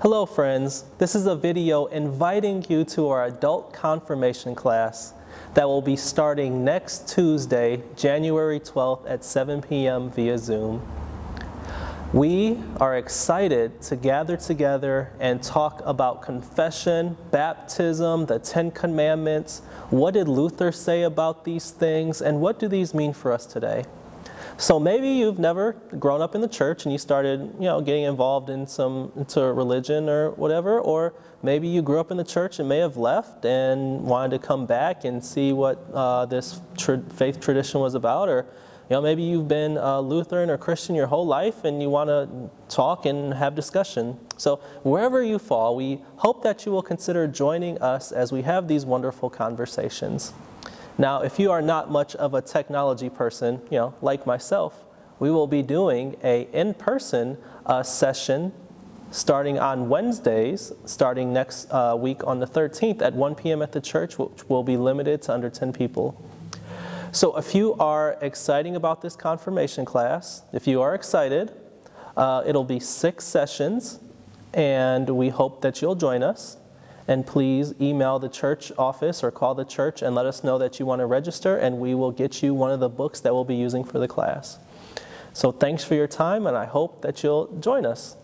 Hello friends, this is a video inviting you to our adult confirmation class that will be starting next Tuesday, January 12th at 7 p.m. via Zoom. We are excited to gather together and talk about confession, baptism, the Ten Commandments. What did Luther say about these things, and what do these mean for us today? So maybe you've never grown up in the church and you started, you know, getting involved in some into religion or whatever, or maybe you grew up in the church and may have left and wanted to come back and see what uh, this tr faith tradition was about, or you know, maybe you've been a Lutheran or Christian your whole life and you want to talk and have discussion. So, wherever you fall, we hope that you will consider joining us as we have these wonderful conversations. Now, if you are not much of a technology person, you know, like myself, we will be doing a in-person uh, session starting on Wednesdays, starting next uh, week on the 13th at 1 p.m. at the church, which will be limited to under 10 people. So if you are exciting about this confirmation class, if you are excited, uh, it'll be six sessions, and we hope that you'll join us. And please email the church office or call the church and let us know that you want to register, and we will get you one of the books that we'll be using for the class. So thanks for your time, and I hope that you'll join us.